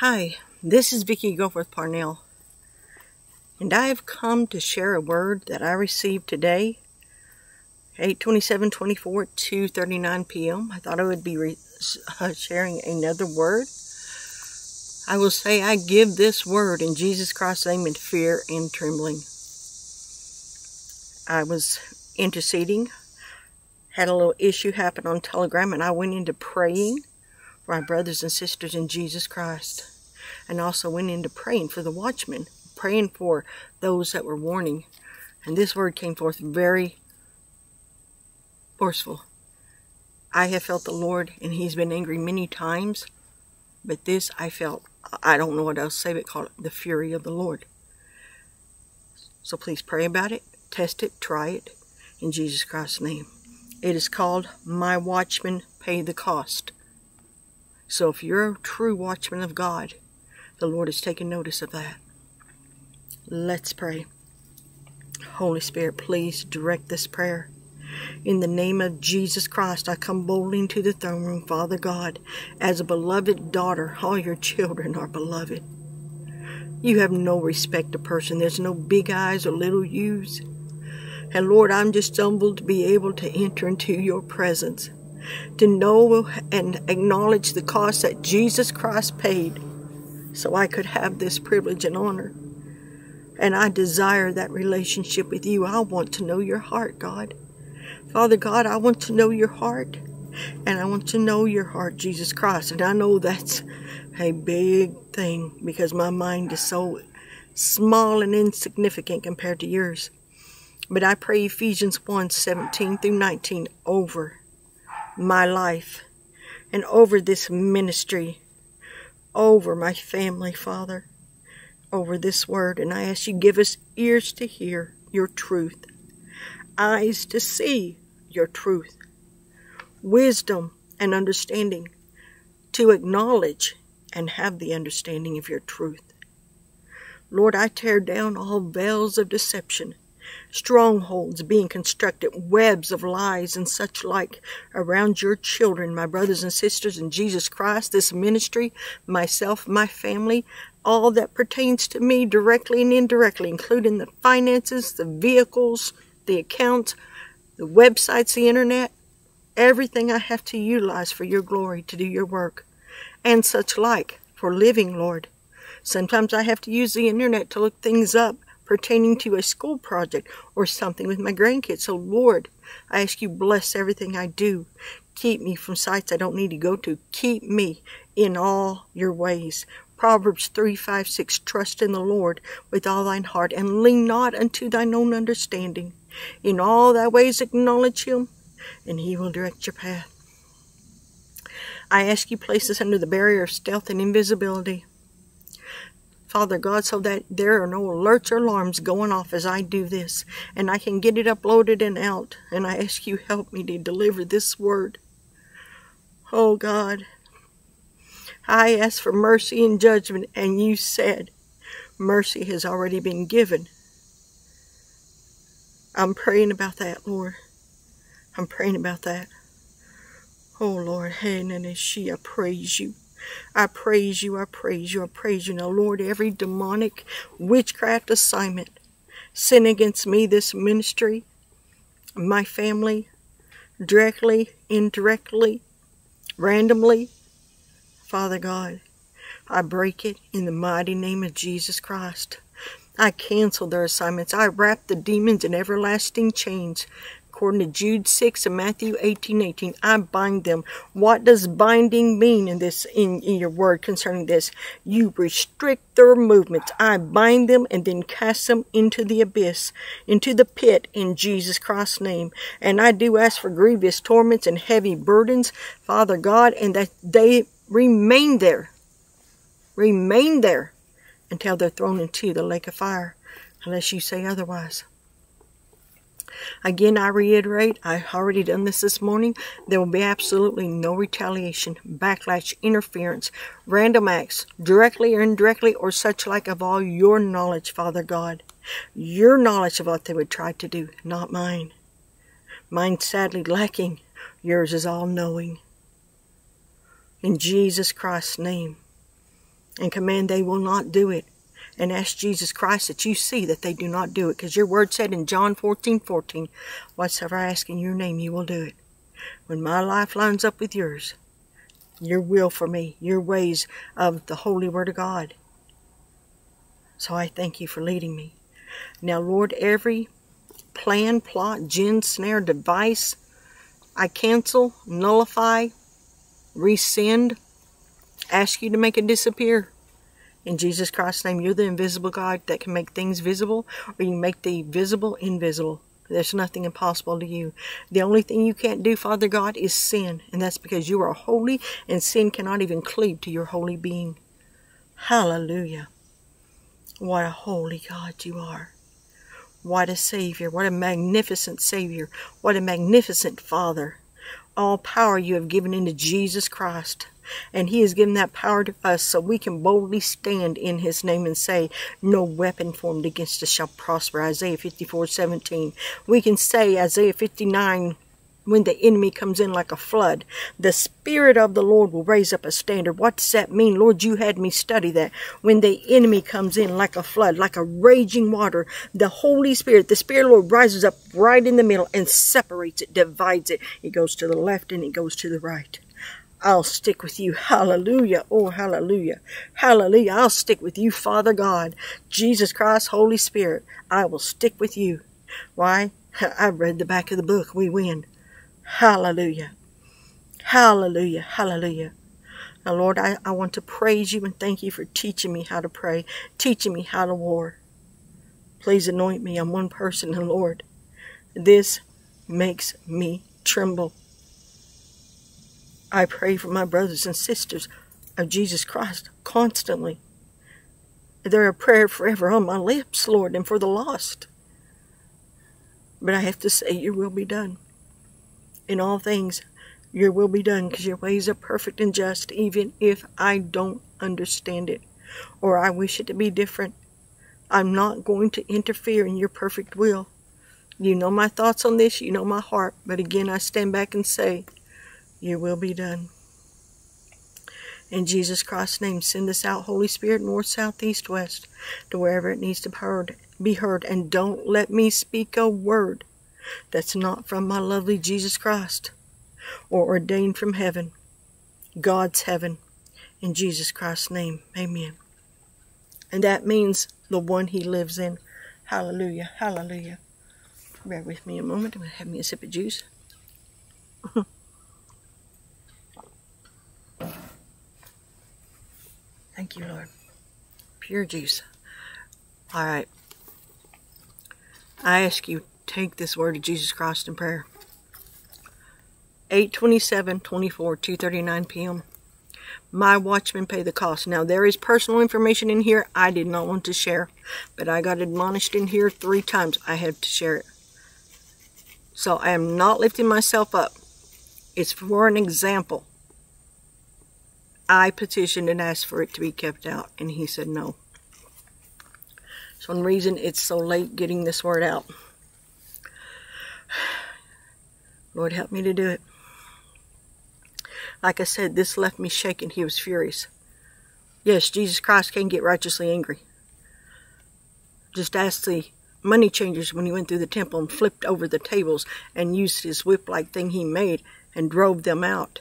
Hi, this is Vicki Goforth Parnell, and I have come to share a word that I received today, 8:27:24 at 2:39 p.m. I thought I would be uh, sharing another word. I will say I give this word in Jesus Christ's name in fear and trembling. I was interceding, had a little issue happen on Telegram, and I went into praying for my brothers and sisters in Jesus Christ. And also went into praying for the watchmen, praying for those that were warning. And this word came forth very forceful. I have felt the Lord, and He's been angry many times. But this I felt, I don't know what else to say but call it the fury of the Lord. So please pray about it, test it, try it, in Jesus Christ's name. It is called My Watchmen Pay the Cost. So if you're a true watchman of God, the Lord has taken notice of that. Let's pray. Holy Spirit, please direct this prayer. In the name of Jesus Christ, I come boldly into the throne room, Father God. As a beloved daughter, all your children are beloved. You have no respect to person. There's no big eyes or little U's. And Lord, I'm just humbled to be able to enter into your presence to know and acknowledge the cost that Jesus Christ paid so I could have this privilege and honor. And I desire that relationship with you. I want to know your heart, God. Father God, I want to know your heart. And I want to know your heart, Jesus Christ. And I know that's a big thing because my mind is so small and insignificant compared to yours. But I pray Ephesians 1 17 through 19 over my life and over this ministry, over my family, Father, over this word. And I ask you, give us ears to hear your truth, eyes to see your truth, wisdom and understanding to acknowledge and have the understanding of your truth. Lord, I tear down all veils of deception strongholds being constructed, webs of lies and such like around your children, my brothers and sisters in Jesus Christ, this ministry, myself, my family, all that pertains to me directly and indirectly, including the finances, the vehicles, the accounts, the websites, the internet, everything I have to utilize for your glory to do your work, and such like for living, Lord. Sometimes I have to use the internet to look things up pertaining to a school project or something with my grandkids. So, Lord, I ask you bless everything I do. Keep me from sites I don't need to go to. Keep me in all your ways. Proverbs 3, 5, 6, Trust in the Lord with all thine heart, and lean not unto thine own understanding. In all thy ways acknowledge him, and he will direct your path. I ask you place us under the barrier of stealth and invisibility. Father God, so that there are no alerts or alarms going off as I do this, and I can get it uploaded and out. And I ask you help me to deliver this word. Oh God, I ask for mercy and judgment, and you said mercy has already been given. I'm praying about that, Lord. I'm praying about that. Oh Lord, hey, and she, I praise you. I praise you, I praise you, I praise you. Now, Lord, every demonic witchcraft assignment sin against me, this ministry, my family, directly, indirectly, randomly, Father God, I break it in the mighty name of Jesus Christ. I cancel their assignments. I wrap the demons in everlasting chains according to Jude 6 and Matthew 18, 18. I bind them. What does binding mean in this in, in your word concerning this? You restrict their movements. I bind them and then cast them into the abyss, into the pit in Jesus Christ's name. And I do ask for grievous torments and heavy burdens, Father God, and that they remain there. Remain there until they're thrown into the lake of fire, unless you say otherwise. Again, I reiterate, I've already done this this morning. There will be absolutely no retaliation, backlash, interference, random acts, directly or indirectly, or such like of all your knowledge, Father God. Your knowledge of what they would try to do, not mine. Mine sadly lacking. Yours is all knowing. In Jesus Christ's name. and command they will not do it. And ask Jesus Christ that you see that they do not do it. Because your word said in John 14, 14, whatsoever I ask in your name, you will do it. When my life lines up with yours, your will for me, your ways of the holy word of God. So I thank you for leading me. Now, Lord, every plan, plot, gin, snare, device, I cancel, nullify, rescind, ask you to make it disappear. In Jesus Christ's name, you're the invisible God that can make things visible, or you can make the visible invisible. There's nothing impossible to you. The only thing you can't do, Father God, is sin. And that's because you are holy and sin cannot even cleave to your holy being. Hallelujah. What a holy God you are. What a Savior. What a magnificent Savior. What a magnificent Father. All power you have given into Jesus Christ. And he has given that power to us so we can boldly stand in his name and say, No weapon formed against us shall prosper. Isaiah 54 17. We can say, Isaiah 59 when the enemy comes in like a flood. The Spirit of the Lord will raise up a standard. What does that mean? Lord, you had me study that. When the enemy comes in like a flood, like a raging water, the Holy Spirit, the Spirit of the Lord rises up right in the middle and separates it, divides it. It goes to the left and it goes to the right. I'll stick with you. Hallelujah. Oh, hallelujah. Hallelujah. I'll stick with you, Father God. Jesus Christ, Holy Spirit. I will stick with you. Why? I've read the back of the book. We win. Hallelujah. Hallelujah. Hallelujah. Now, Lord, I, I want to praise you and thank you for teaching me how to pray, teaching me how to war. Please anoint me. I'm one person, and Lord, this makes me tremble. I pray for my brothers and sisters of Jesus Christ constantly. They're a prayer forever on my lips, Lord, and for the lost. But I have to say, Your will be done. In all things, Your will be done, because Your ways are perfect and just, even if I don't understand it or I wish it to be different. I'm not going to interfere in Your perfect will. You know my thoughts on this, you know my heart, but again, I stand back and say, your will be done. In Jesus Christ's name, send us out, Holy Spirit, north, south, east, west, to wherever it needs to be heard, be heard. And don't let me speak a word that's not from my lovely Jesus Christ or ordained from heaven, God's heaven. In Jesus Christ's name, amen. And that means the one he lives in. Hallelujah, hallelujah. Bear with me a moment. I'm going to have me a sip of juice. Thank you, Lord. Pure juice. All right. I ask you, take this word of Jesus Christ in prayer. 827 24 239 p.m. My watchmen pay the cost. Now, there is personal information in here I did not want to share, but I got admonished in here three times. I had to share it. So I am not lifting myself up. It's for an example. I petitioned and asked for it to be kept out, and he said no. So one reason it's so late getting this word out. Lord, help me to do it. Like I said, this left me shaking. He was furious. Yes, Jesus Christ can get righteously angry. Just ask the money changers when he went through the temple and flipped over the tables and used his whip-like thing he made and drove them out.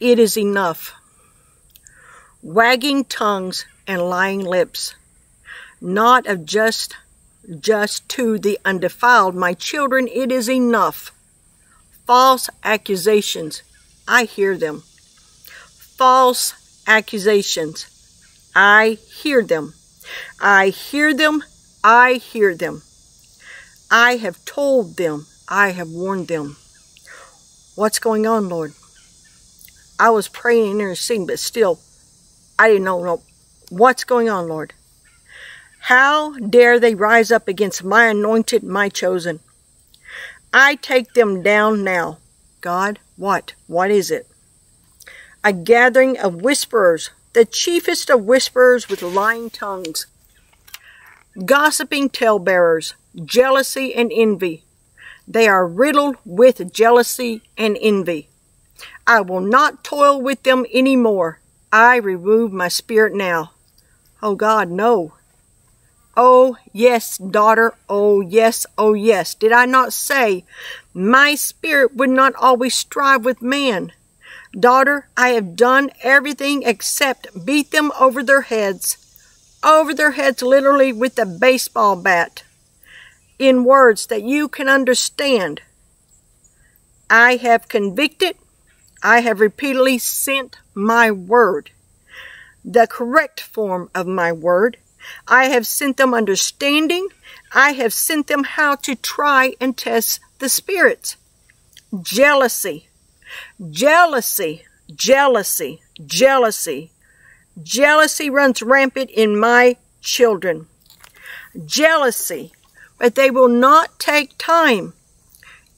It is enough. Wagging tongues and lying lips, not of just just to the undefiled, my children, it is enough. False accusations, I hear them. False accusations, I hear them. I hear them, I hear them. I have told them, I have warned them. What's going on, Lord? I was praying and interceding, but still, I didn't know what's going on, Lord. How dare they rise up against my anointed, my chosen? I take them down now. God, what? What is it? A gathering of whisperers, the chiefest of whisperers with lying tongues, gossiping talebearers, jealousy and envy. They are riddled with jealousy and envy. I will not toil with them any more. I remove my spirit now. Oh God, no. Oh, yes, daughter. Oh, yes, oh, yes. Did I not say my spirit would not always strive with man? Daughter, I have done everything except beat them over their heads. Over their heads, literally with a baseball bat. In words that you can understand. I have convicted. I have repeatedly sent my word. The correct form of my word I have sent them understanding. I have sent them how to try and test the spirits. Jealousy, jealousy, jealousy, jealousy. Jealousy runs rampant in my children. Jealousy, but they will not take time,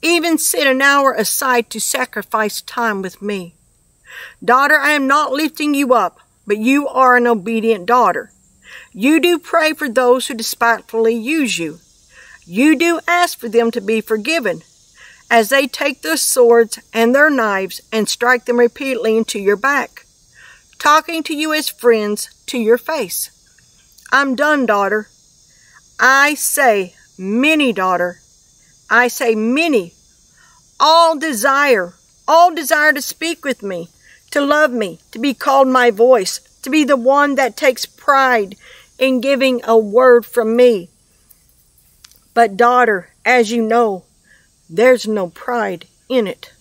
even set an hour aside to sacrifice time with me. Daughter, I am not lifting you up, but you are an obedient daughter. You do pray for those who despitefully use you. You do ask for them to be forgiven, as they take their swords and their knives and strike them repeatedly into your back, talking to you as friends to your face. I'm done, daughter. I say, many, daughter. I say, many. All desire, all desire to speak with me, to love me, to be called my voice, to be the one that takes pride in giving a word from me. But, daughter, as you know, there's no pride in it.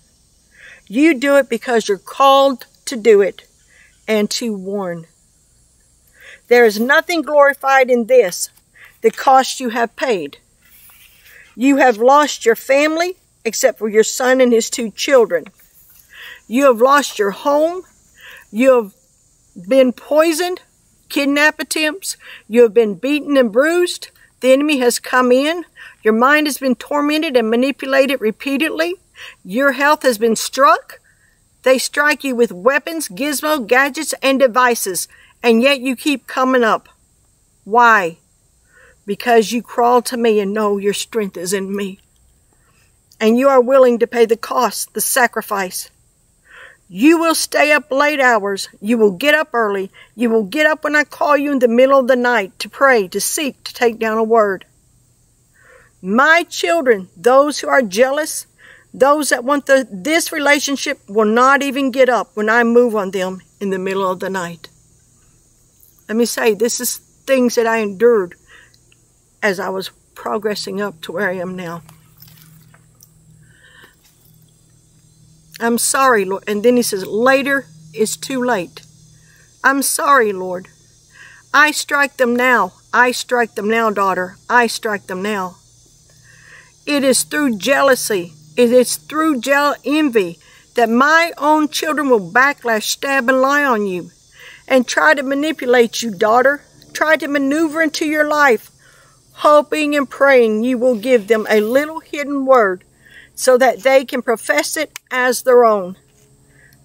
You do it because you're called to do it and to warn. There is nothing glorified in this, the cost you have paid. You have lost your family, except for your son and his two children. You have lost your home. You have been poisoned kidnap attempts. You have been beaten and bruised. The enemy has come in. Your mind has been tormented and manipulated repeatedly. Your health has been struck. They strike you with weapons, gizmo, gadgets, and devices, and yet you keep coming up. Why? Because you crawl to me and know your strength is in me. And you are willing to pay the cost, the sacrifice. You will stay up late hours. You will get up early. You will get up when I call you in the middle of the night to pray, to seek, to take down a word. My children, those who are jealous, those that want the, this relationship will not even get up when I move on them in the middle of the night. Let me say, this is things that I endured as I was progressing up to where I am now. I'm sorry, Lord. And then he says, later is too late. I'm sorry, Lord. I strike them now. I strike them now, daughter. I strike them now. It is through jealousy. It is through jeal envy that my own children will backlash, stab, and lie on you and try to manipulate you, daughter. Try to maneuver into your life, hoping and praying you will give them a little hidden word so that they can profess it as their own.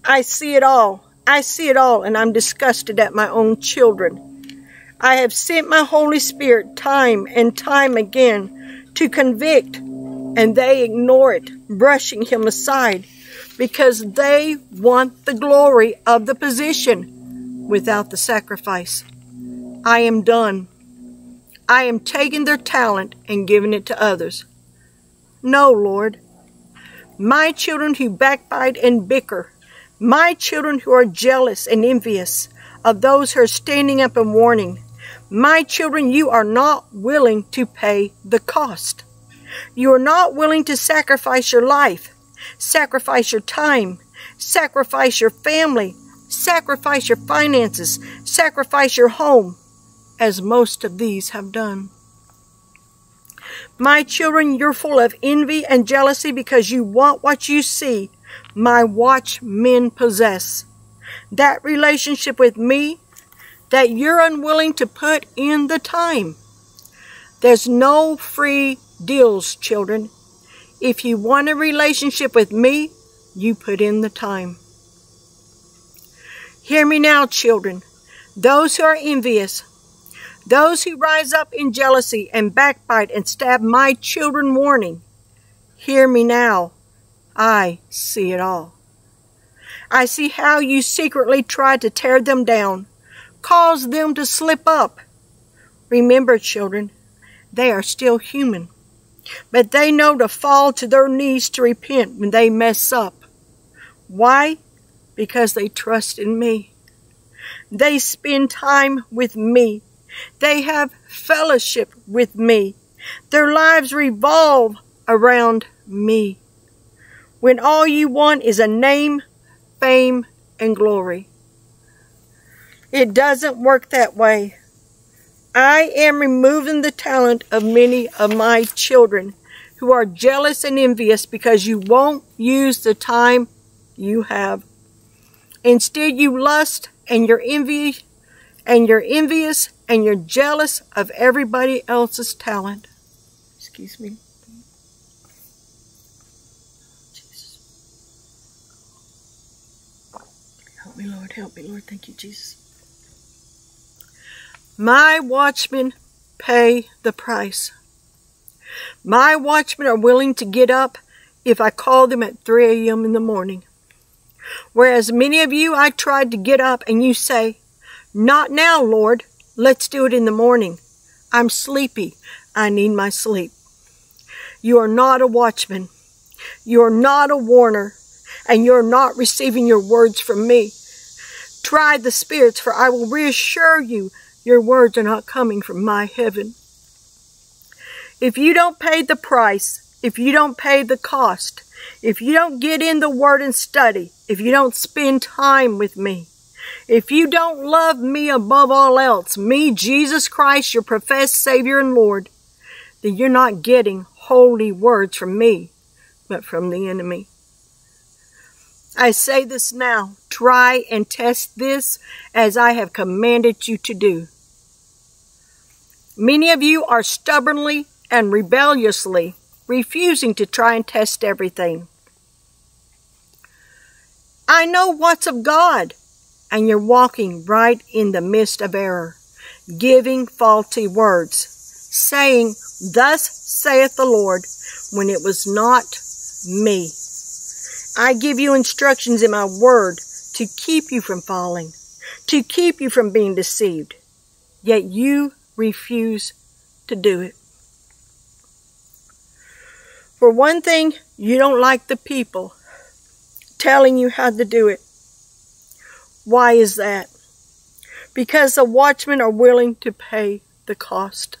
I see it all. I see it all, and I'm disgusted at my own children. I have sent my Holy Spirit time and time again to convict, and they ignore it, brushing him aside, because they want the glory of the position without the sacrifice. I am done. I am taking their talent and giving it to others. No, Lord, my children who backbite and bicker, my children who are jealous and envious of those who are standing up and warning, my children, you are not willing to pay the cost. You are not willing to sacrifice your life, sacrifice your time, sacrifice your family, sacrifice your finances, sacrifice your home, as most of these have done. My children, you're full of envy and jealousy because you want what you see my watchmen possess. That relationship with me that you're unwilling to put in the time. There's no free deals, children. If you want a relationship with me, you put in the time. Hear me now, children. Those who are envious, those who rise up in jealousy and backbite and stab my children warning, hear me now. I see it all. I see how you secretly try to tear them down, cause them to slip up. Remember, children, they are still human, but they know to fall to their knees to repent when they mess up. Why? Because they trust in me. They spend time with me. They have fellowship with me. Their lives revolve around me. When all you want is a name, fame, and glory. It doesn't work that way. I am removing the talent of many of my children who are jealous and envious because you won't use the time you have. Instead, you lust and you're envy and you're envious and you're jealous of everybody else's talent. Excuse me. Jesus. Help me, Lord. Help me, Lord. Thank you, Jesus. My watchmen pay the price. My watchmen are willing to get up if I call them at 3 a.m. in the morning. Whereas many of you, I tried to get up and you say, Not now, Lord. Let's do it in the morning. I'm sleepy. I need my sleep. You are not a watchman. You are not a warner. And you're not receiving your words from me. Try the spirits, for I will reassure you your words are not coming from my heaven. If you don't pay the price, if you don't pay the cost, if you don't get in the Word and study, if you don't spend time with me, if you don't love me above all else, me, Jesus Christ, your professed Savior and Lord, then you're not getting holy words from me, but from the enemy. I say this now. Try and test this as I have commanded you to do. Many of you are stubbornly and rebelliously refusing to try and test everything. I know what's of God, and you're walking right in the midst of error, giving faulty words, saying, Thus saith the Lord, when it was not me. I give you instructions in my word to keep you from falling, to keep you from being deceived. Yet you refuse to do it. For one thing, you don't like the people telling you how to do it. Why is that? Because the watchmen are willing to pay the cost.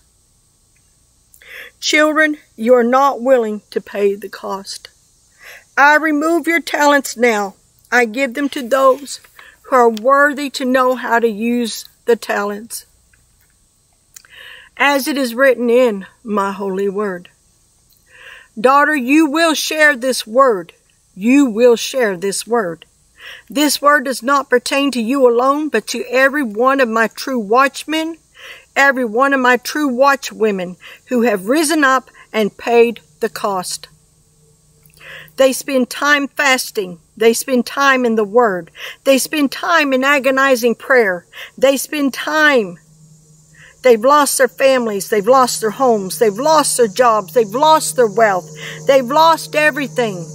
Children, you are not willing to pay the cost. I remove your talents now. I give them to those who are worthy to know how to use the talents as it is written in my holy word. Daughter, you will share this word. You will share this word. This word does not pertain to you alone, but to every one of my true watchmen, every one of my true watchwomen who have risen up and paid the cost. They spend time fasting. They spend time in the Word. They spend time in agonizing prayer. They spend time They've lost their families. They've lost their homes. They've lost their jobs. They've lost their wealth. They've lost everything.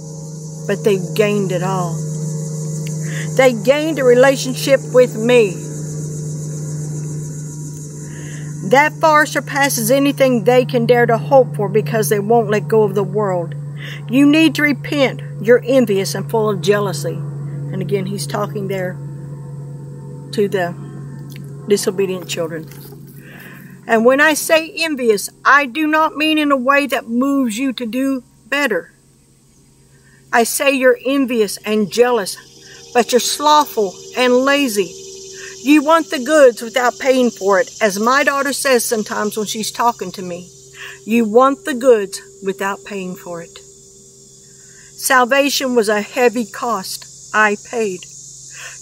But they've gained it all. They gained a relationship with me. That far surpasses anything they can dare to hope for because they won't let go of the world. You need to repent. You're envious and full of jealousy. And again, he's talking there to the disobedient children. And when I say envious, I do not mean in a way that moves you to do better. I say you're envious and jealous, but you're slothful and lazy. You want the goods without paying for it, as my daughter says sometimes when she's talking to me. You want the goods without paying for it. Salvation was a heavy cost. I paid.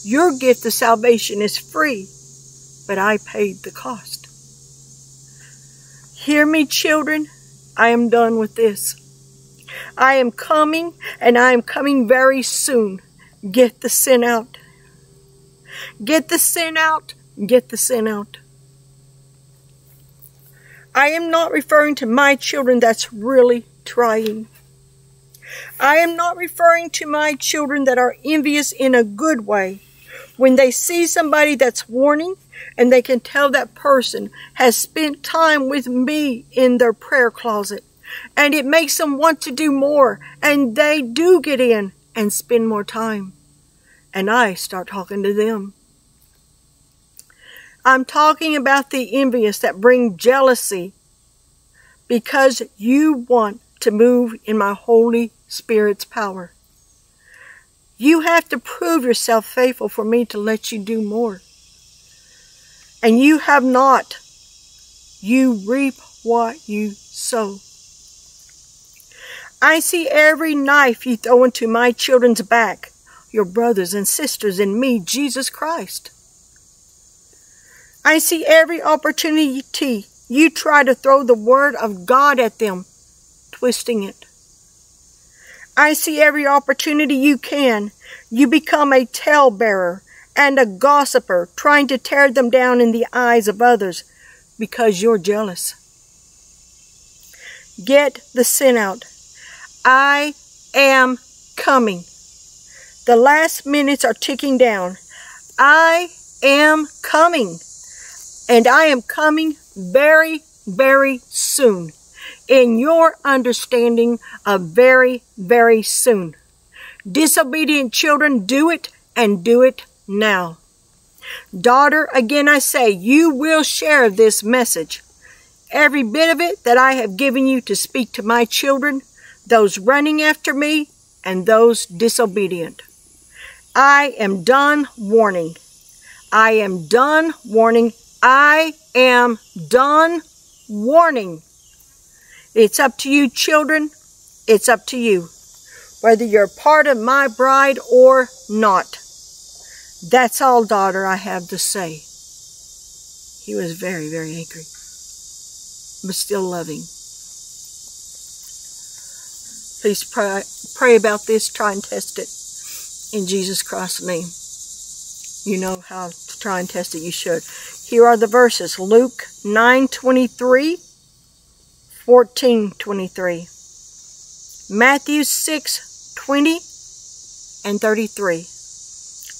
Your gift of salvation is free, but I paid the cost. Hear me, children. I am done with this. I am coming, and I am coming very soon. Get the sin out. Get the sin out. Get the sin out. I am not referring to my children that's really trying. I am not referring to my children that are envious in a good way. When they see somebody that's warning and they can tell that person has spent time with me in their prayer closet and it makes them want to do more and they do get in and spend more time. And I start talking to them. I'm talking about the envious that bring jealousy because you want to move in my Holy Spirit's power. You have to prove yourself faithful for me to let you do more. And you have not. You reap what you sow. I see every knife you throw into my children's back, your brothers and sisters and me, Jesus Christ. I see every opportunity you try to throw the word of God at them, twisting it. I see every opportunity you can. You become a talebearer and a gossiper, trying to tear them down in the eyes of others because you're jealous. Get the sin out. I am coming. The last minutes are ticking down. I am coming. And I am coming very, very soon. In your understanding of very, very soon. Disobedient children, do it and do it now. Daughter, again I say, you will share this message. Every bit of it that I have given you to speak to my children, those running after me, and those disobedient. I am done warning. I am done warning. I am done warning. It's up to you, children. It's up to you. Whether you're part of my bride or not. That's all, daughter, I have to say. He was very, very angry, but still loving. Please pray, pray about this. Try and test it in Jesus Christ's name. You know how to try and test it. You should. Here are the verses. Luke 9, 23, 14, 23. Matthew 6, 20 and 33.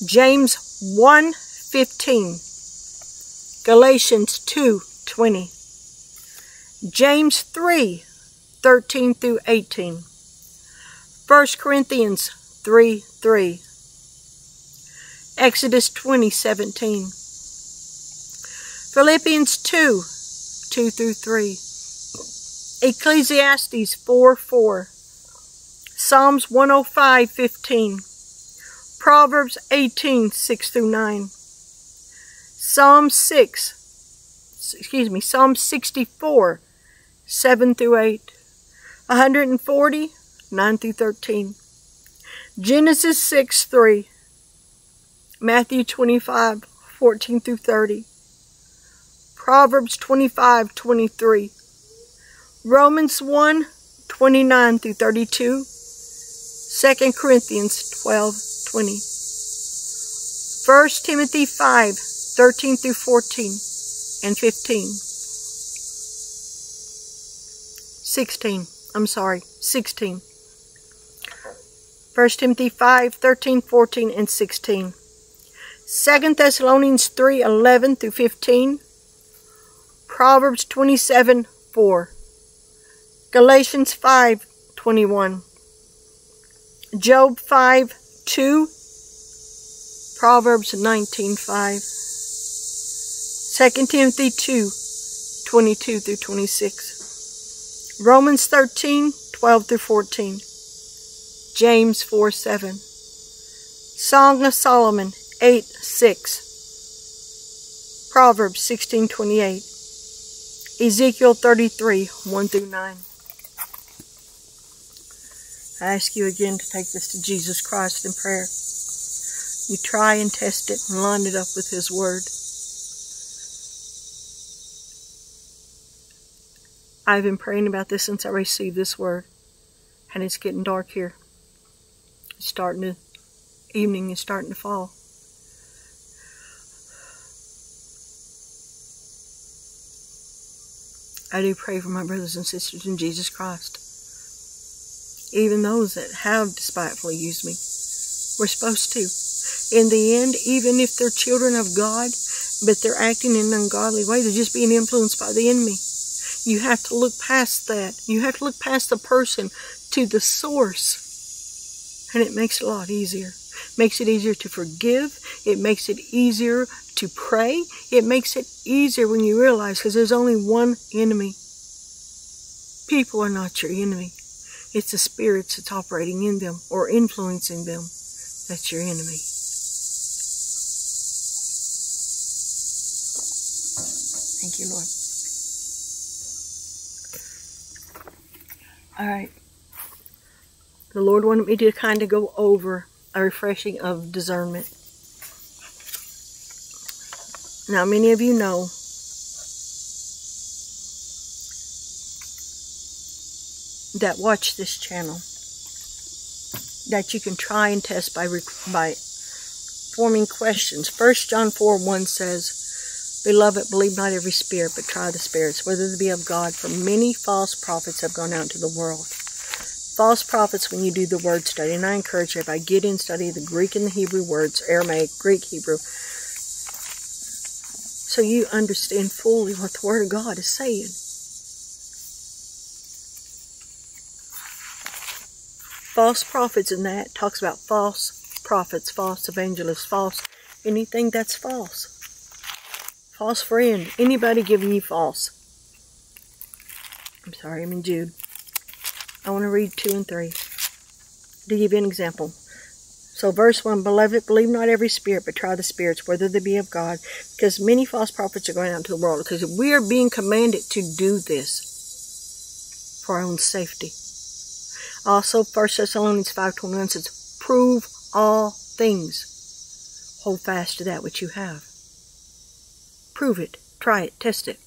James 1, 15. Galatians 2, 20. James 3, 13 through 18. 1 Corinthians 3 3. Exodus 20 17. Philippians 2 2 through 3. Ecclesiastes 4 4. Psalms 105 15. Proverbs 18 6 through 9. Psalm 6, excuse me, Psalm 64 7 through 8. 140 9 through 13. Genesis 6 3. Matthew 25 14 through 30. Proverbs 25 23. Romans 1 29 through 32. 2 Corinthians 12 20. 1 Timothy 5 13 through 14 and 15. 16. I'm sorry, 16. 1 Timothy 5, 13, 14, and 16. 2 Thessalonians 3, 11 through 15. Proverbs 27, 4. Galatians 5, 21. Job 5, 2. Proverbs 19, 5. 2 Timothy 2, 22 through 26. Romans 13, 12 through 14. James 4 7. Song of Solomon 8 6. Proverbs 16 28. Ezekiel 33 1 through 9. I ask you again to take this to Jesus Christ in prayer. You try and test it and line it up with His Word. I've been praying about this since I received this Word, and it's getting dark here. It's starting to, evening is starting to fall. I do pray for my brothers and sisters in Jesus Christ. even those that have despitefully used me. We're supposed to. In the end, even if they're children of God, but they're acting in an ungodly way, they're just being influenced by the enemy. You have to look past that. You have to look past the person to the source. And it makes it a lot easier. makes it easier to forgive. It makes it easier to pray. It makes it easier when you realize because there's only one enemy. People are not your enemy. It's the spirits that's operating in them or influencing them. That's your enemy. Thank you, Lord. All right. The Lord wanted me to kind of go over a refreshing of discernment. Now, many of you know that watch this channel that you can try and test by by forming questions. First John 4 1 says, Beloved, believe not every spirit, but try the spirits, whether they be of God, for many false prophets have gone out into the world. False prophets when you do the word study, and I encourage I get in study the Greek and the Hebrew words, Aramaic, Greek, Hebrew, so you understand fully what the Word of God is saying. false prophets in that talks about false prophets, false evangelists, false anything that's false. False friend, anybody giving you false. I'm sorry, I'm in Jude. I want to read 2 and 3 to give you an example. So verse 1, Beloved, believe not every spirit, but try the spirits, whether they be of God, because many false prophets are going out into the world, because we are being commanded to do this for our own safety. Also, 1 Thessalonians 5.21 says, Prove all things. Hold fast to that which you have. Prove it. Try it. Test it.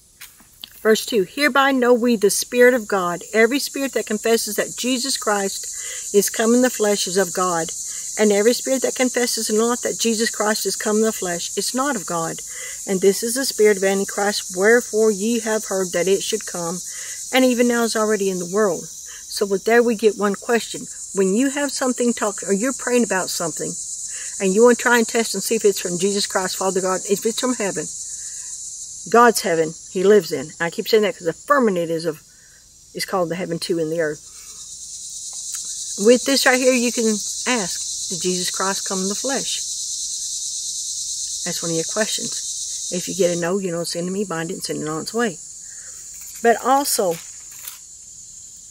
Verse 2, Hereby know we the Spirit of God. Every spirit that confesses that Jesus Christ is come in the flesh is of God. And every spirit that confesses not that Jesus Christ is come in the flesh is not of God. And this is the spirit of Antichrist, wherefore ye have heard that it should come, and even now is already in the world. So with there we get one question. When you have something talk, or you're praying about something, and you want to try and test and see if it's from Jesus Christ, Father God, if it's from heaven, God's heaven, He lives in. I keep saying that because the firmament is of is called the heaven too in the earth. With this right here, you can ask, did Jesus Christ come in the flesh? That's one of your questions. If you get a no, you know it's enemy, bind it and send it on its way. But also,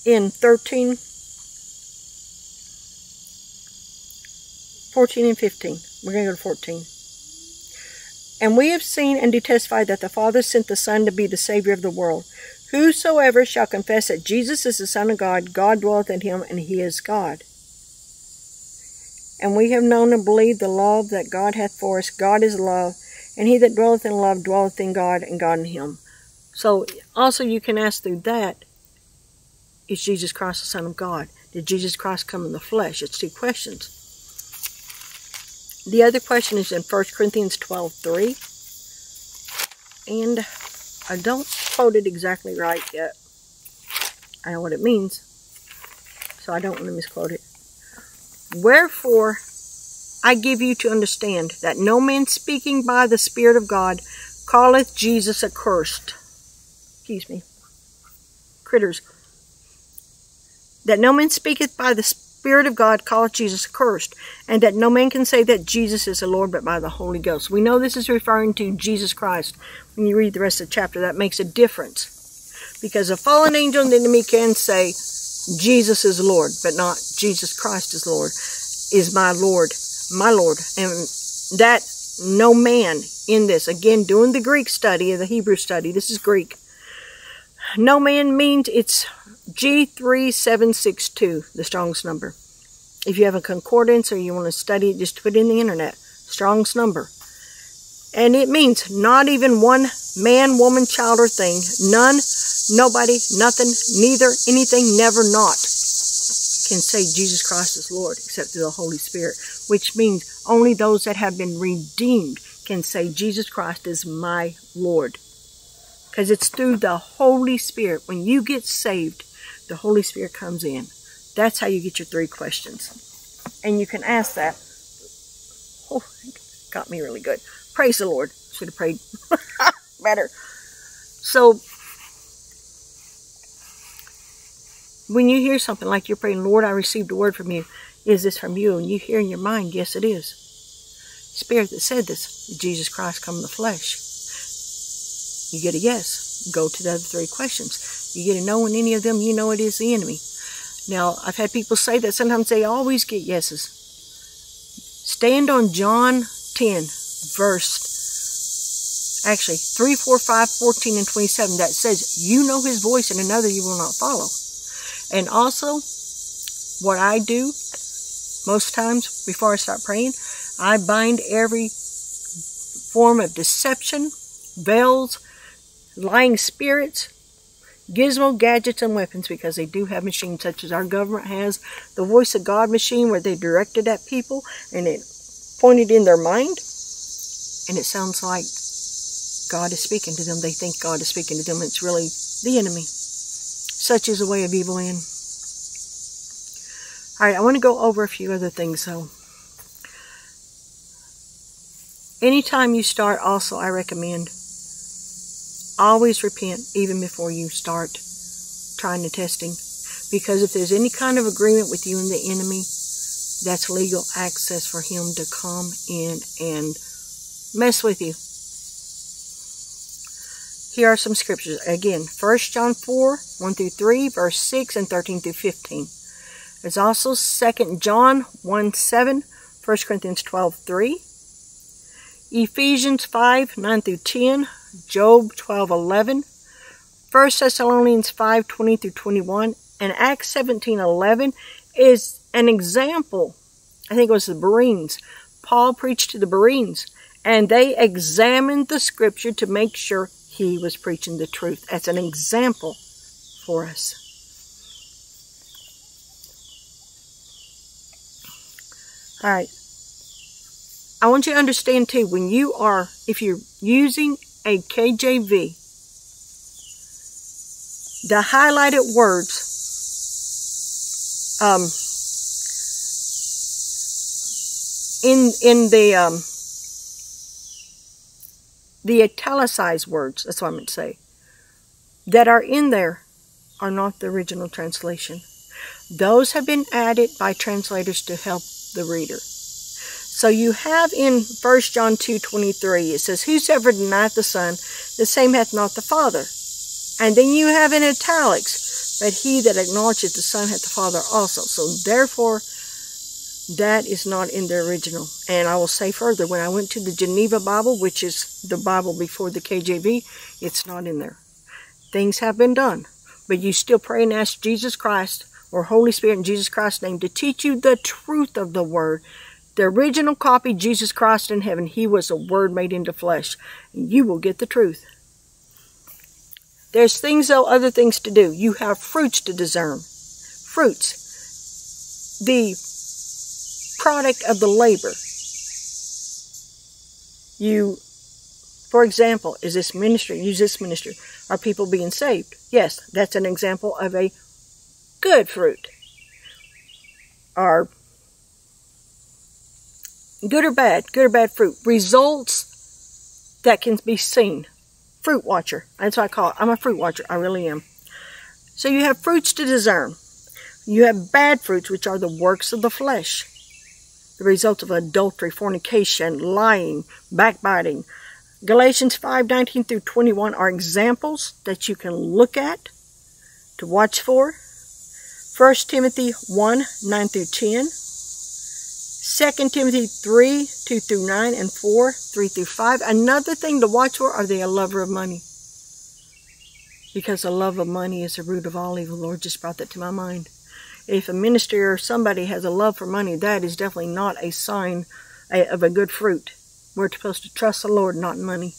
in 13, 14 and 15. We're going to go to 14. And we have seen and do testify that the Father sent the Son to be the Savior of the world. Whosoever shall confess that Jesus is the Son of God, God dwelleth in him, and he is God. And we have known and believed the love that God hath for us. God is love, and he that dwelleth in love dwelleth in God, and God in him. So also you can ask through that, is Jesus Christ the Son of God? Did Jesus Christ come in the flesh? It's two questions. The other question is in 1 Corinthians 12, 3. And I don't quote it exactly right yet. I know what it means. So I don't want to misquote it. Wherefore, I give you to understand that no man speaking by the Spirit of God calleth Jesus accursed. Excuse me. Critters that no man speaketh by the Spirit of God calleth Jesus accursed, and that no man can say that Jesus is the Lord but by the Holy Ghost. We know this is referring to Jesus Christ. When you read the rest of the chapter, that makes a difference. Because a fallen angel and the enemy can say, Jesus is Lord, but not Jesus Christ is Lord, is my Lord, my Lord. And that no man in this, again, doing the Greek study, the Hebrew study, this is Greek. No man means it's G3762, the Strong's number. If you have a concordance or you want to study it, just put in the internet. Strong's number. And it means not even one man, woman, child, or thing. None, nobody, nothing, neither, anything, never, not can say Jesus Christ is Lord except through the Holy Spirit, which means only those that have been redeemed can say Jesus Christ is my Lord. Because it's through the Holy Spirit. When you get saved, the Holy Spirit comes in. That's how you get your three questions. And you can ask that. Oh, got me really good. Praise the Lord. Should have prayed better. So, when you hear something like you're praying, Lord, I received a word from you. Is this from you? And you hear in your mind, yes, it is. Spirit that said this, Jesus Christ come in the flesh. You get a yes. Go to the other three questions. You get a no in any of them, you know it is the enemy. Now, I've had people say that sometimes they always get yeses. Stand on John 10, verse, actually, 3, 4, 5, 14, and 27 that says, You know his voice and another you will not follow. And also, what I do most times before I start praying, I bind every form of deception, veils, lying spirits, gizmo gadgets and weapons because they do have machines such as our government has the voice of God machine where they direct it at people and it pointed in their mind and it sounds like God is speaking to them. They think God is speaking to them. It's really the enemy. Such is the way of evil in. Alright, I want to go over a few other things though. Anytime you start also I recommend always repent even before you start trying the testing. Because if there's any kind of agreement with you and the enemy, that's legal access for him to come in and mess with you. Here are some scriptures. Again, 1 John 4, 1 through 3, verse 6 and 13 through 15. There's also 2 John 1, 7, 1 Corinthians 12, 3, Ephesians 5, 9 through 10, Job 12, 11, 1 Thessalonians 5, 20 through 21, and Acts 17, 11 is an example. I think it was the Bereans. Paul preached to the Bereans, and they examined the scripture to make sure he was preaching the truth. as an example for us. All right. I want you to understand too, when you are, if you're using a KJV, the highlighted words um, in in the um, the italicized words, that's what I'm going to say, that are in there are not the original translation. Those have been added by translators to help the reader. So you have in 1 John 2.23, it says, Whosoever denieth the Son, the same hath not the Father. And then you have in italics, But he that acknowledgeth the Son hath the Father also. So therefore, that is not in the original. And I will say further, when I went to the Geneva Bible, which is the Bible before the KJV, it's not in there. Things have been done. But you still pray and ask Jesus Christ or Holy Spirit in Jesus Christ's name to teach you the truth of the Word the original copy, Jesus Christ in heaven, he was a word made into flesh. You will get the truth. There's things, though, other things to do. You have fruits to discern. Fruits. The product of the labor. You, for example, is this ministry, use this ministry. Are people being saved? Yes, that's an example of a good fruit. Are good or bad, good or bad fruit, results that can be seen. Fruit watcher. That's what I call it. I'm a fruit watcher. I really am. So you have fruits to discern. You have bad fruits, which are the works of the flesh. The results of adultery, fornication, lying, backbiting. Galatians 5, 19 through 21 are examples that you can look at to watch for. 1 Timothy 1, 9 through 10. 2 Timothy 3, 2 through 9, and 4, 3 through 5. Another thing to watch for, are they a lover of money? Because the love of money is the root of all evil. The Lord just brought that to my mind. If a minister or somebody has a love for money, that is definitely not a sign of a good fruit. We're supposed to trust the Lord, not money.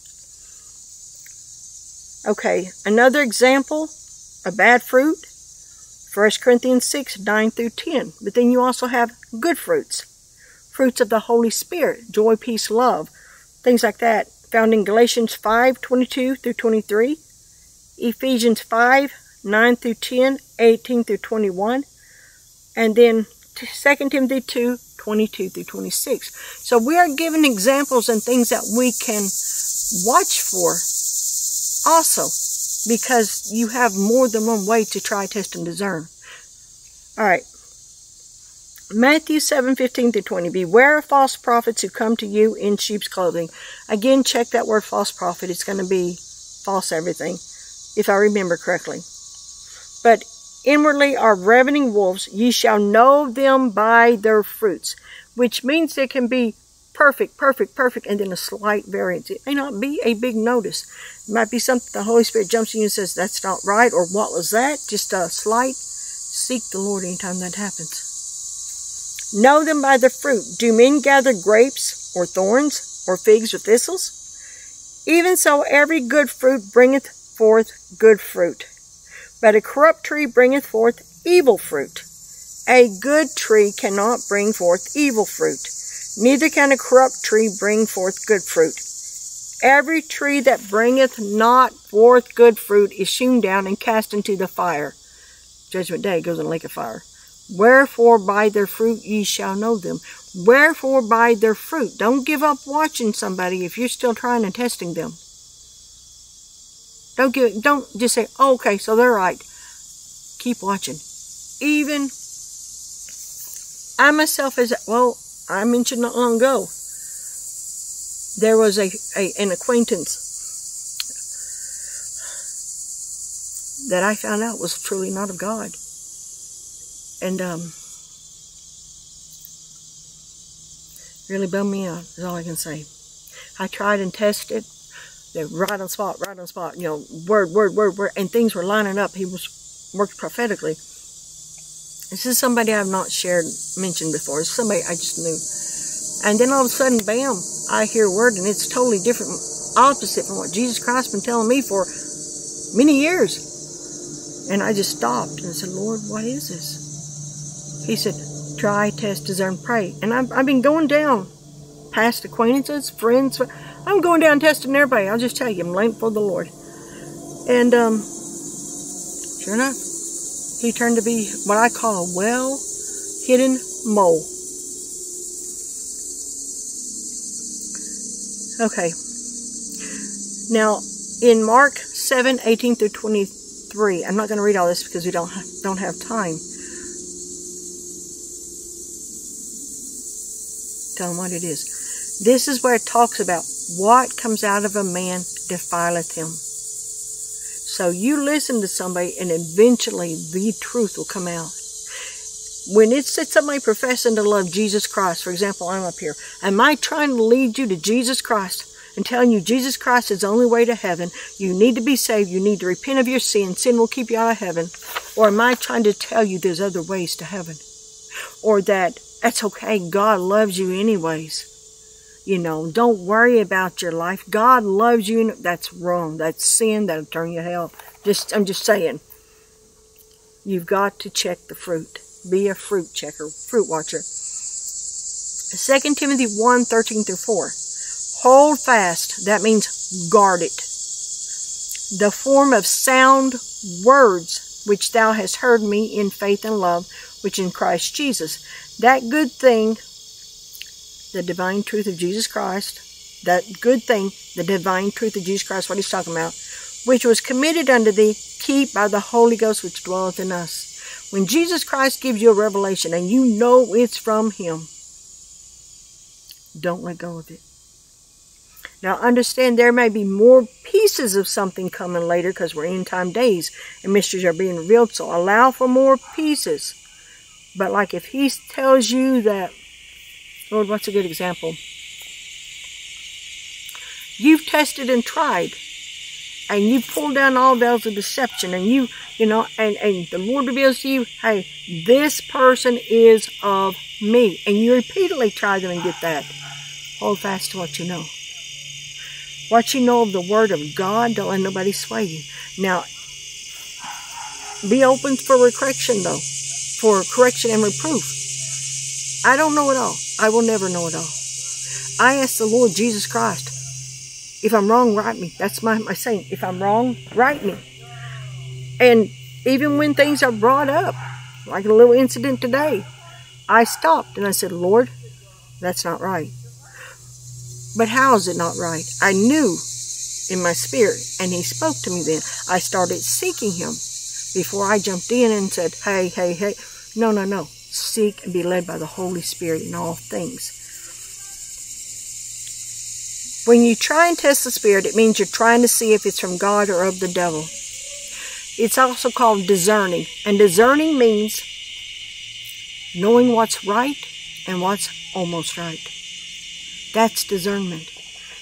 Okay, another example, a bad fruit, 1 Corinthians 6, 9 through 10. But then you also have good fruits fruits of the Holy Spirit, joy, peace, love, things like that, found in Galatians 5, 22 through 23, Ephesians 5, 9 through 10, 18 through 21, And then 2 Timothy 2, 22 through 26. So we are given examples and things that we can watch for also because you have more than one way to try, test, and discern. All right. Matthew 7, 15 through 20. Beware of false prophets who come to you in sheep's clothing. Again, check that word false prophet. It's going to be false everything, if I remember correctly. But inwardly are ravening wolves. Ye shall know them by their fruits. Which means they can be perfect, perfect, perfect, and then a slight variance. It may not be a big notice. It might be something the Holy Spirit jumps in and says, that's not right, or what was that? Just a slight. Seek the Lord anytime that happens. Know them by their fruit. Do men gather grapes or thorns or figs or thistles? Even so, every good fruit bringeth forth good fruit. But a corrupt tree bringeth forth evil fruit. A good tree cannot bring forth evil fruit, neither can a corrupt tree bring forth good fruit. Every tree that bringeth not forth good fruit is hewn down and cast into the fire. Judgment day goes in the lake of fire. Wherefore by their fruit ye shall know them. Wherefore by their fruit. Don't give up watching somebody if you're still trying and testing them. Don't give don't just say, oh, okay, so they're right. Keep watching. Even I myself as well, I mentioned not long ago. There was a, a an acquaintance that I found out was truly not of God. And um really bummed me out, is all I can say. I tried and tested they're right on spot, right on spot, you know, word, word, word, word, and things were lining up. He was worked prophetically. This is somebody I've not shared, mentioned before. It's somebody I just knew. And then all of a sudden, bam, I hear word, and it's totally different, opposite from what Jesus Christ been telling me for many years. And I just stopped and said, Lord, what is this? He said, try, test, discern, pray. And I've, I've been going down past acquaintances, friends, I'm going down testing everybody. I'll just tell you, I'm late for the Lord. And um, sure enough, he turned to be what I call a well-hidden mole. Okay. Now, in Mark 7, 18 through 23, I'm not going to read all this because we don't don't have time. Tell them what it is. This is where it talks about what comes out of a man defileth him. So you listen to somebody and eventually the truth will come out. When it's somebody professing to love Jesus Christ, for example, I'm up here, am I trying to lead you to Jesus Christ and telling you Jesus Christ is the only way to heaven? You need to be saved. You need to repent of your sin. Sin will keep you out of heaven. Or am I trying to tell you there's other ways to heaven? Or that that's okay. God loves you anyways. You know, don't worry about your life. God loves you. That's wrong. That's sin. That'll turn you to hell. Just, I'm just saying. You've got to check the fruit. Be a fruit checker, fruit watcher. 2 Timothy 1, 13 through 4. Hold fast. That means guard it. The form of sound words which thou hast heard me in faith and love, which in Christ Jesus. That good thing the divine truth of Jesus Christ, that good thing, the divine truth of Jesus Christ, what he's talking about, which was committed unto thee, keep by the Holy Ghost which dwelleth in us. When Jesus Christ gives you a revelation and you know it's from him, don't let go of it. Now understand there may be more pieces of something coming later because we're in time days and mysteries are being revealed. So allow for more pieces. But like if he tells you that Lord, what's a good example? You've tested and tried, and you pulled down all veils of deception, and you, you know, and, and the Lord reveals to you, hey, this person is of me. And you repeatedly try them and get that. Hold fast to what you know. What you know of the Word of God, don't let nobody sway you. Now, be open for correction, though, for correction and reproof. I don't know it all. I will never know it all. I ask the Lord Jesus Christ, if I'm wrong, right me. That's my, my saying. If I'm wrong, right me. And even when things are brought up, like a little incident today. I stopped and I said, Lord, that's not right. But how is it not right? I knew in my spirit, and he spoke to me then. I started seeking him before I jumped in and said, hey, hey, hey. No, no, no. Seek and be led by the Holy Spirit in all things. When you try and test the Spirit, it means you're trying to see if it's from God or of the devil. It's also called discerning. And discerning means knowing what's right and what's almost right. That's discernment.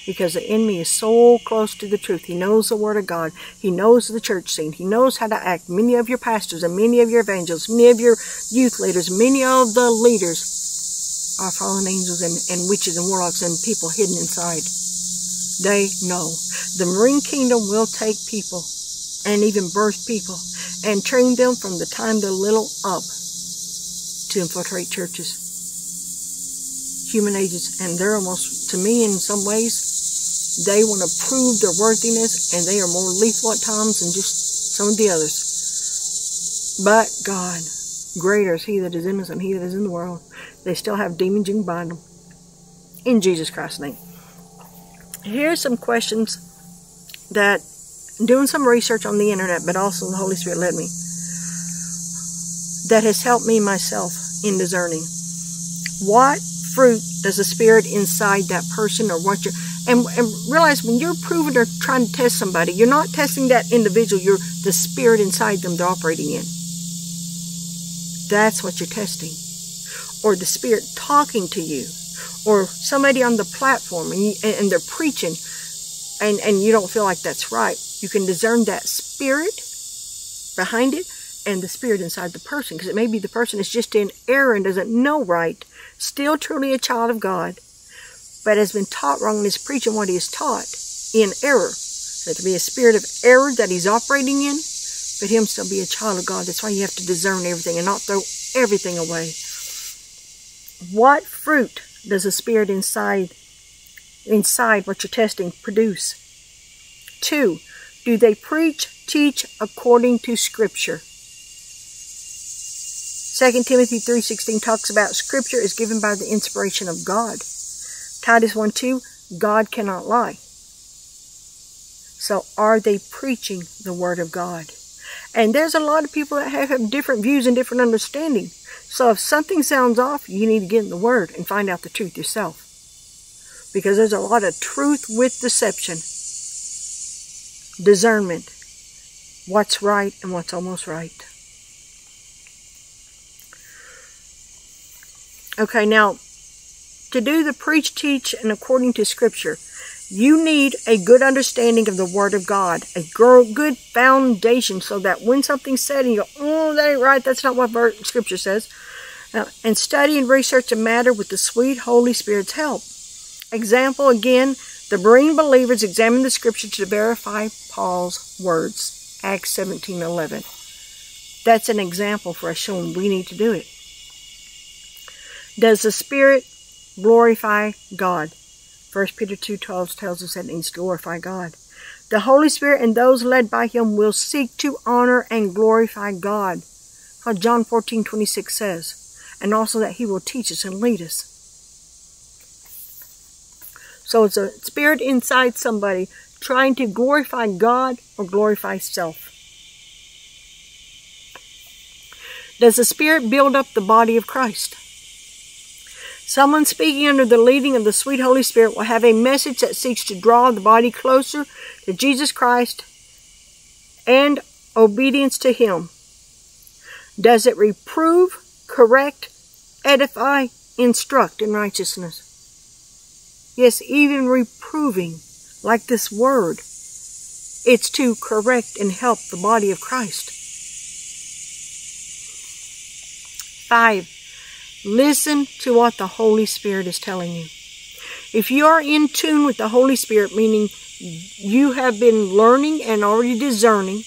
Because the enemy is so close to the truth. He knows the Word of God. He knows the church scene. He knows how to act. Many of your pastors and many of your evangelists, many of your youth leaders, many of the leaders are fallen angels and, and witches and warlocks and people hidden inside. They know. The marine kingdom will take people and even birth people and train them from the time they're little up to infiltrate churches human agents, and they're almost, to me, in some ways, they want to prove their worthiness, and they are more lethal at times than just some of the others. But God, greater is He that is in us than He that is in the world. They still have demons, you can bind them. In Jesus Christ's name. Here's some questions that, doing some research on the internet, but also the Holy Spirit led me, that has helped me myself in discerning. What fruit does the spirit inside that person or what you're and, and realize when you're proving or trying to test somebody you're not testing that individual you're the spirit inside them they're operating in. That's what you're testing. Or the spirit talking to you. Or somebody on the platform and, you, and they're preaching and, and you don't feel like that's right. You can discern that spirit behind it and the spirit inside the person because it may be the person is just in error and doesn't know right. Still truly a child of God, but has been taught wrong and is preaching what he is taught in error. There to be a spirit of error that he's operating in, but him still be a child of God. That's why you have to discern everything and not throw everything away. What fruit does the spirit inside inside what you're testing produce? Two, do they preach, teach according to Scripture? 2 Timothy 3.16 talks about Scripture is given by the inspiration of God. Titus 1 2, God cannot lie. So are they preaching the Word of God? And there's a lot of people that have, have different views and different understanding. So if something sounds off, you need to get in the Word and find out the truth yourself. Because there's a lot of truth with deception. Discernment. What's right and what's almost right. Okay, now, to do the preach, teach, and according to Scripture, you need a good understanding of the Word of God, a good foundation, so that when something's said and you go, oh, that ain't right, that's not what Scripture says, uh, and study and research the matter with the sweet Holy Spirit's help. Example, again, the Berean believers examined the Scripture to verify Paul's words, Acts 17.11. That's an example for us showing we need to do it. Does the Spirit glorify God? 1 Peter 2.12 tells us that to glorify God. The Holy Spirit and those led by Him will seek to honor and glorify God. What John 14.26 says. And also that He will teach us and lead us. So it's a spirit inside somebody trying to glorify God or glorify self. Does the Spirit build up the body of Christ? Someone speaking under the leading of the sweet Holy Spirit will have a message that seeks to draw the body closer to Jesus Christ and obedience to Him. Does it reprove, correct, edify, instruct in righteousness? Yes, even reproving, like this word, it's to correct and help the body of Christ. Five, Listen to what the Holy Spirit is telling you. If you are in tune with the Holy Spirit, meaning you have been learning and already discerning,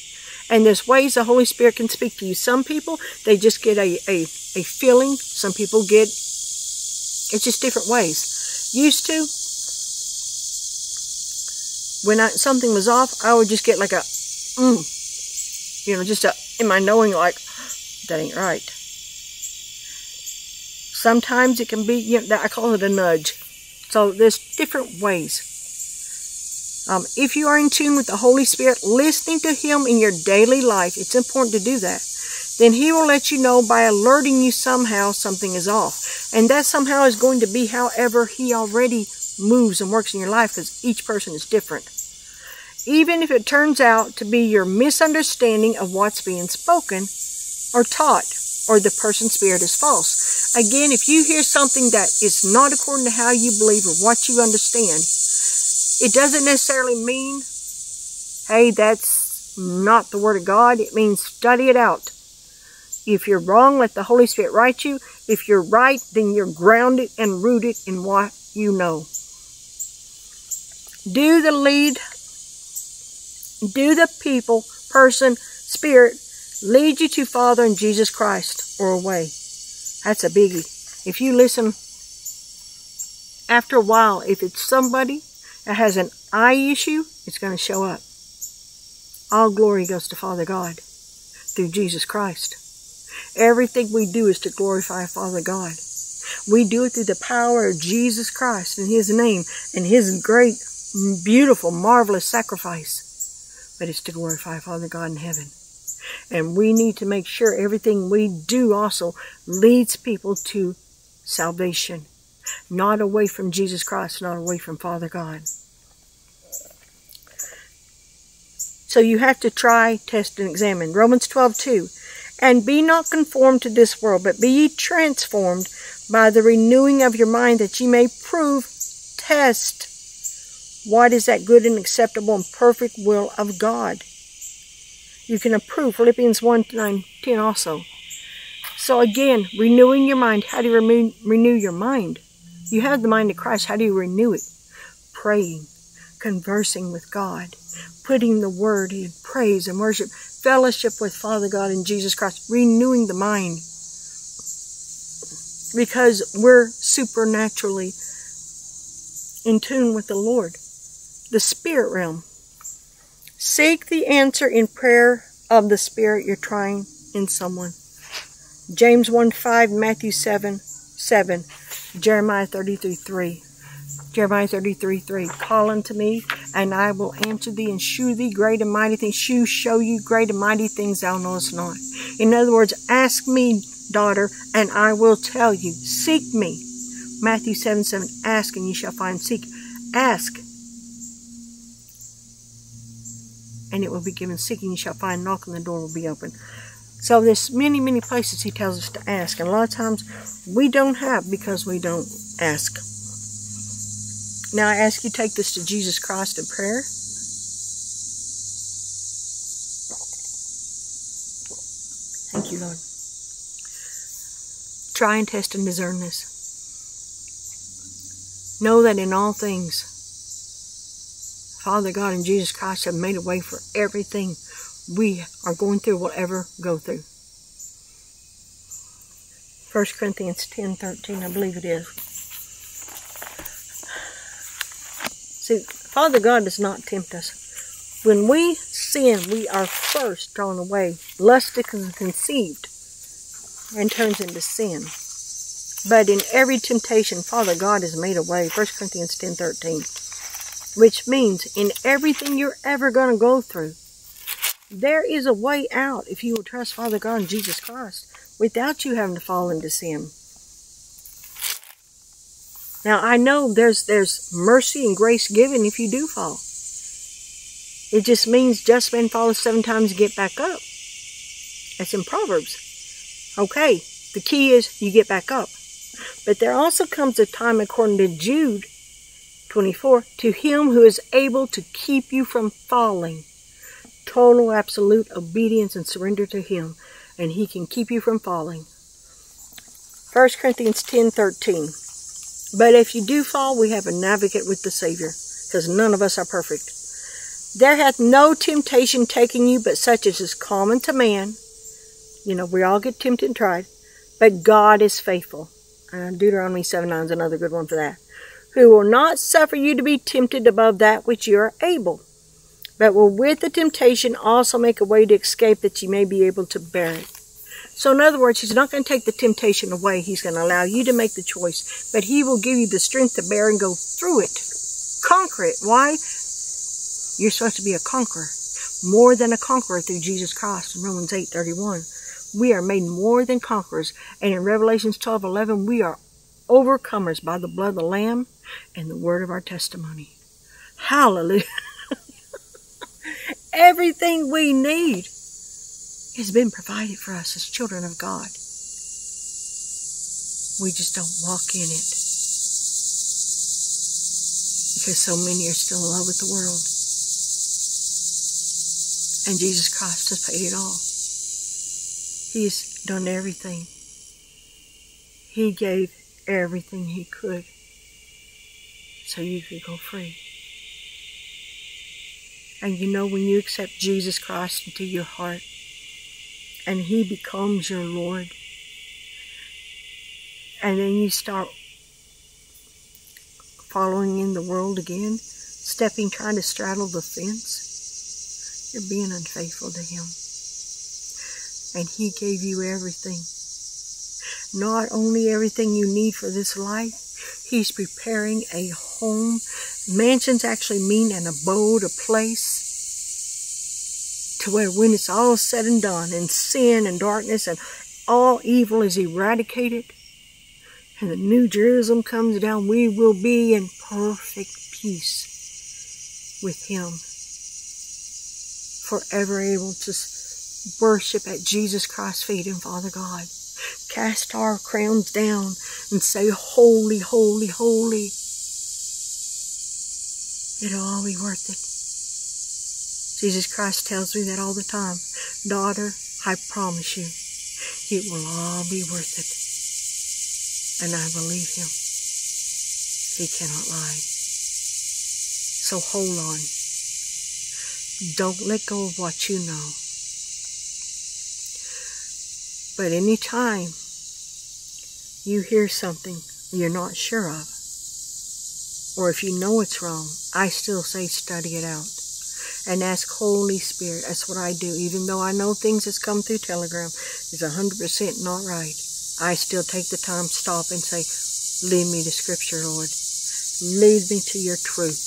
and there's ways the Holy Spirit can speak to you. Some people, they just get a, a, a feeling. Some people get, it's just different ways. Used to, when I, something was off, I would just get like a, mm, you know, just a, in my knowing like, that ain't right. Sometimes it can be, you know, I call it a nudge. So there's different ways. Um, if you are in tune with the Holy Spirit, listening to Him in your daily life, it's important to do that. Then He will let you know by alerting you somehow something is off. And that somehow is going to be however He already moves and works in your life because each person is different. Even if it turns out to be your misunderstanding of what's being spoken or taught or the person's spirit is false. Again, if you hear something that is not according to how you believe or what you understand, it doesn't necessarily mean, hey, that's not the Word of God. It means study it out. If you're wrong, let the Holy Spirit right you. If you're right, then you're grounded and rooted in what you know. Do the lead, do the people, person, spirit lead you to Father and Jesus Christ or away. That's a biggie. If you listen after a while, if it's somebody that has an eye issue, it's going to show up. All glory goes to Father God through Jesus Christ. Everything we do is to glorify Father God. We do it through the power of Jesus Christ in His name and His great, beautiful, marvelous sacrifice. But it's to glorify Father God in heaven. And we need to make sure everything we do also leads people to salvation not away from Jesus Christ, not away from Father God. So you have to try, test, and examine. Romans 12, 2. And be not conformed to this world, but be ye transformed by the renewing of your mind, that ye may prove, test, what is that good and acceptable and perfect will of God. You can approve Philippians 1, 9, 10 also. So again, renewing your mind. How do you renew, renew your mind? You have the mind of Christ. How do you renew it? Praying, conversing with God, putting the word in praise and worship, fellowship with Father God and Jesus Christ, renewing the mind. Because we're supernaturally in tune with the Lord, the spirit realm. Seek the answer in prayer of the spirit you're trying in someone. James 1 5, Matthew 7 7. Jeremiah 33 3. Jeremiah 33 3. Call unto me, and I will answer thee and shew thee great and mighty things. Shew, show you great and mighty things thou knowest not. In other words, ask me, daughter, and I will tell you. Seek me. Matthew 7 7. Ask and ye shall find. Seek. Ask. And it will be given. seeking you shall find. Knock and the door will be open. So there's many, many places he tells us to ask. And a lot of times we don't have because we don't ask. Now I ask you take this to Jesus Christ in prayer. Thank you, Lord. Try and test and discern this. Know that in all things, Father God and Jesus Christ have made a way for everything we are going through will ever go through. 1 Corinthians 10 13, I believe it is. See, Father God does not tempt us. When we sin, we are first drawn away, lusted and conceived, and turns into sin. But in every temptation, Father God has made a way. 1 Corinthians 10 13. Which means in everything you're ever going to go through, there is a way out if you will trust Father God and Jesus Christ without you having to fall into sin. Now I know there's there's mercy and grace given if you do fall. It just means just men fall seven times get back up. That's in Proverbs. Okay, the key is you get back up. But there also comes a time, according to Jude 24, to him who is able to keep you from falling total, absolute obedience and surrender to Him, and He can keep you from falling. 1 Corinthians 10 13. But if you do fall, we have an advocate with the Savior, because none of us are perfect. There hath no temptation taken you but such as is common to man. You know, we all get tempted and tried. But God is faithful. And Deuteronomy 7 9 is another good one for that. Who will not suffer you to be tempted above that which you are able but will with the temptation also make a way to escape that you may be able to bear it. So in other words, he's not going to take the temptation away. He's going to allow you to make the choice. But he will give you the strength to bear and go through it. Conquer it. Why? You're supposed to be a conqueror. More than a conqueror through Jesus Christ in Romans 8, 31. We are made more than conquerors. And in Revelations 12, 11, we are overcomers by the blood of the Lamb and the word of our testimony. Hallelujah. Everything we need has been provided for us as children of God. We just don't walk in it because so many are still in love with the world. And Jesus Christ has paid it all. He's done everything. He gave everything he could so you could go free. And you know, when you accept Jesus Christ into your heart and he becomes your Lord, and then you start following in the world again, stepping, trying to straddle the fence, you're being unfaithful to him. And he gave you everything. Not only everything you need for this life, He's preparing a home. Mansions actually mean an abode, a place to where when it's all said and done and sin and darkness and all evil is eradicated and the new Jerusalem comes down, we will be in perfect peace with Him. Forever able to worship at Jesus Christ's feet and Father God cast our crowns down and say, Holy, holy, holy. It'll all be worth it. Jesus Christ tells me that all the time. Daughter, I promise you, it will all be worth it. And I believe him. He cannot lie. So hold on. Don't let go of what you know. But any time you hear something you're not sure of, or if you know it's wrong, I still say study it out and ask Holy Spirit. That's what I do. Even though I know things that's come through Telegram is 100% not right, I still take the time, stop and say, lead me to Scripture, Lord. Lead me to your truth.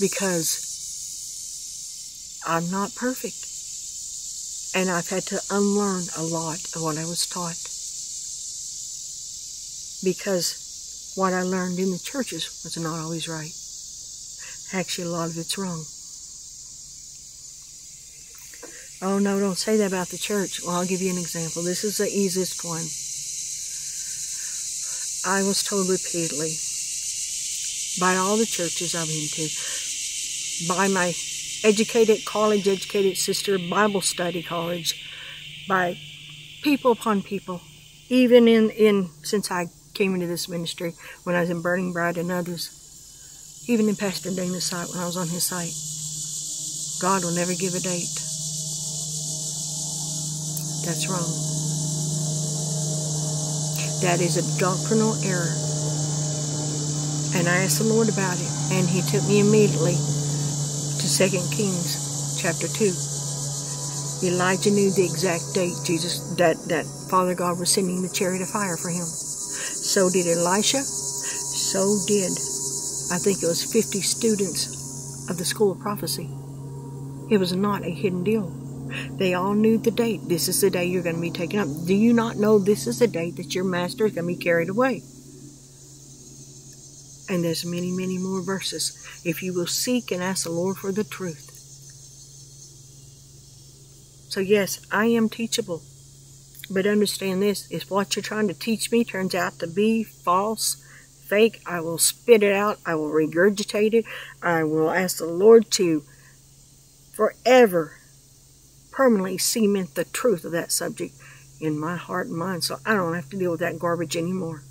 Because I'm not perfect. And I've had to unlearn a lot of what I was taught. Because what I learned in the churches was not always right. Actually, a lot of it's wrong. Oh, no, don't say that about the church. Well, I'll give you an example. This is the easiest one. I was told repeatedly by all the churches I've been to, by my educated, college educated sister, Bible study college, by people upon people, even in, in since I came into this ministry, when I was in Burning Bright and others, even in Pastor Dana's site, when I was on his site. God will never give a date. That's wrong. That is a doctrinal error. And I asked the Lord about it, and he took me immediately to 2 Kings chapter 2. Elijah knew the exact date Jesus that, that Father God was sending the chariot of fire for him. So did Elisha. So did I think it was 50 students of the School of Prophecy. It was not a hidden deal. They all knew the date. This is the day you're going to be taken up. Do you not know this is the date that your master is going to be carried away? And there's many, many more verses. If you will seek and ask the Lord for the truth. So yes, I am teachable. But understand this, if what you're trying to teach me turns out to be false, fake, I will spit it out. I will regurgitate it. I will ask the Lord to forever permanently cement the truth of that subject in my heart and mind so I don't have to deal with that garbage anymore.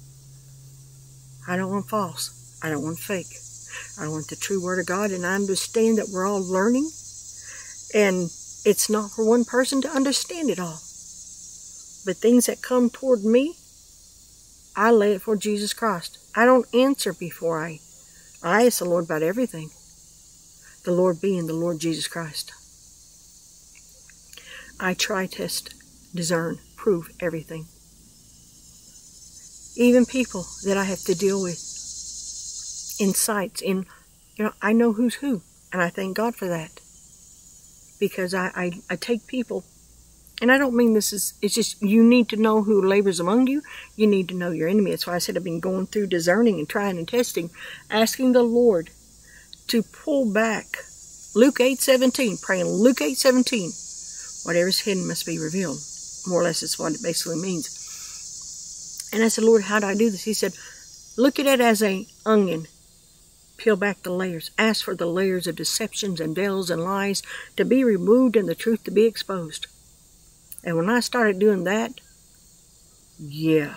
I don't want false. I don't want fake. I want the true Word of God, and I understand that we're all learning, and it's not for one person to understand it all. But things that come toward me, I lay it for Jesus Christ. I don't answer before I, I ask the Lord about everything. The Lord being the Lord Jesus Christ. I try test discern, prove everything. Even people that I have to deal with in sites, in, you know, I know who's who, and I thank God for that. Because I, I, I take people, and I don't mean this is, it's just you need to know who labors among you. You need to know your enemy. That's why I said I've been going through discerning and trying and testing, asking the Lord to pull back. Luke 8 17, praying Luke 8 17, whatever's hidden must be revealed. More or less, is what it basically means. And I said, Lord, how do I do this? He said, look at it as a onion. Peel back the layers. Ask for the layers of deceptions and veils and lies to be removed and the truth to be exposed. And when I started doing that, yeah.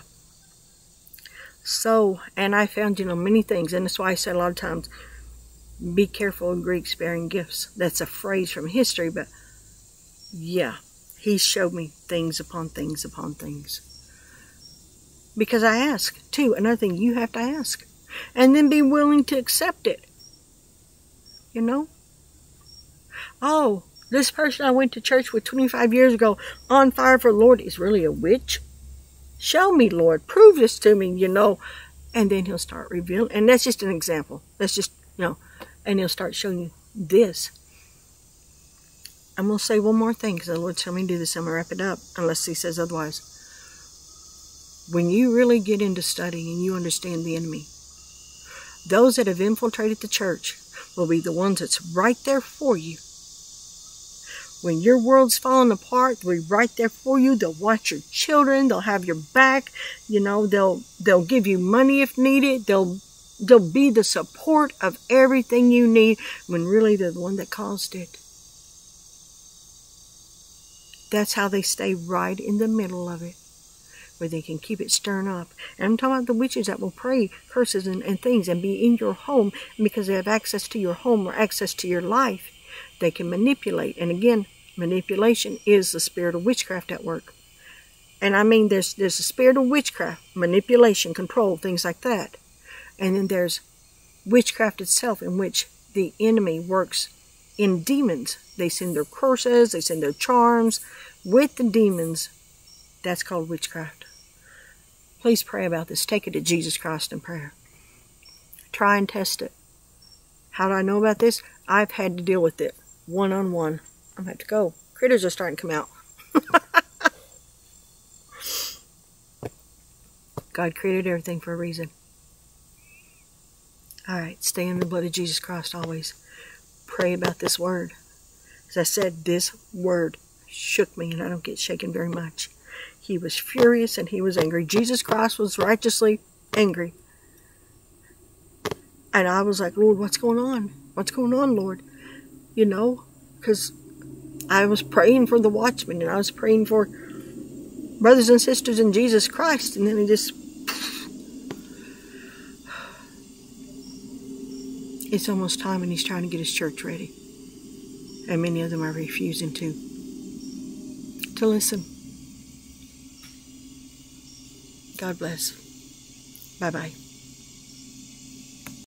So, and I found, you know, many things. And that's why I said a lot of times, be careful of Greeks bearing gifts. That's a phrase from history, but yeah, he showed me things upon things upon things. Because I ask, too. Another thing, you have to ask. And then be willing to accept it. You know? Oh, this person I went to church with 25 years ago on fire for Lord is really a witch? Show me, Lord. Prove this to me, you know. And then he'll start revealing. And that's just an example. That's just, you know, and he'll start showing you this. I'm going to say one more thing because the Lord's telling me to do this. I'm going to wrap it up unless he says otherwise. When you really get into studying and you understand the enemy, those that have infiltrated the church will be the ones that's right there for you. When your world's falling apart, they'll be right there for you. They'll watch your children. They'll have your back. You know, they'll they'll give you money if needed. They'll they'll be the support of everything you need when really they're the one that caused it. That's how they stay right in the middle of it where they can keep it stirring up. And I'm talking about the witches that will pray curses and, and things and be in your home because they have access to your home or access to your life. They can manipulate. And again, manipulation is the spirit of witchcraft at work. And I mean, there's there's a spirit of witchcraft, manipulation, control, things like that. And then there's witchcraft itself, in which the enemy works in demons. They send their curses, they send their charms with the demons. That's called witchcraft. Please pray about this. Take it to Jesus Christ in prayer. Try and test it. How do I know about this? I've had to deal with it one on one. I'm going to go. Critters are starting to come out. God created everything for a reason. All right, stay in the blood of Jesus Christ always. Pray about this word. As I said, this word shook me, and I don't get shaken very much. He was furious and he was angry. Jesus Christ was righteously angry. And I was like, Lord, what's going on? What's going on, Lord? You know, because I was praying for the watchmen and I was praying for brothers and sisters in Jesus Christ. And then he just. It's almost time and he's trying to get his church ready. And many of them are refusing to. To listen. God bless. Bye bye.